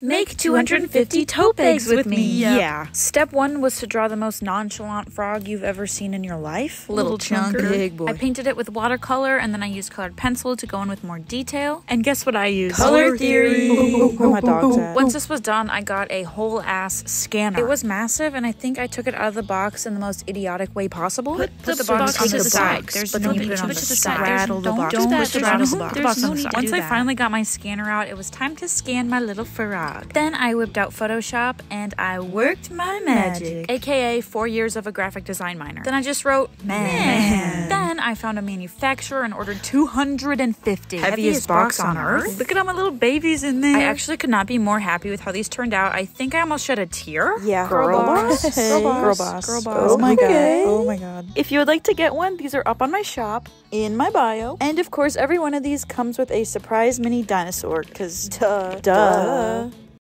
Make 250 tote bags with me. Yeah. Step one was to draw the most nonchalant frog you've ever seen in your life. Little chunker. Big boy. I painted it with watercolor and then I used colored pencil to go in with more detail. and guess what I used? Color theory. Where oh my dog's at. Once this was done, I got a whole ass scanner. It was massive, and I think I took it out of the box in the most idiotic way possible. Put the the box box to on the the side. box, There's but no then need you to put put it it on to the the side. side. There's- Rattle the don't box. do Don't that. it There's out no- of the box. there's The box no on the need side. to Once I finally got my scanner out, it was time to scan my little frog. Then I whipped out Photoshop and I worked my magic, aka four years of a graphic design minor. Then I just wrote man. Then I found a manufacturer and ordered 250. Heaviest box on earth? Look at all my little babies in there. I I actually could not be more happy with how these turned out. I think I almost shed a tear. Yeah, Girl boss. Girl boss. Girl oh boss. Girl boss. Oh my Okay. god. Oh my god. If you would like to get one, these are up on my shop in my bio. And of course, every one of these comes with a surprise mini dinosaur, cause duh. duh. Duh.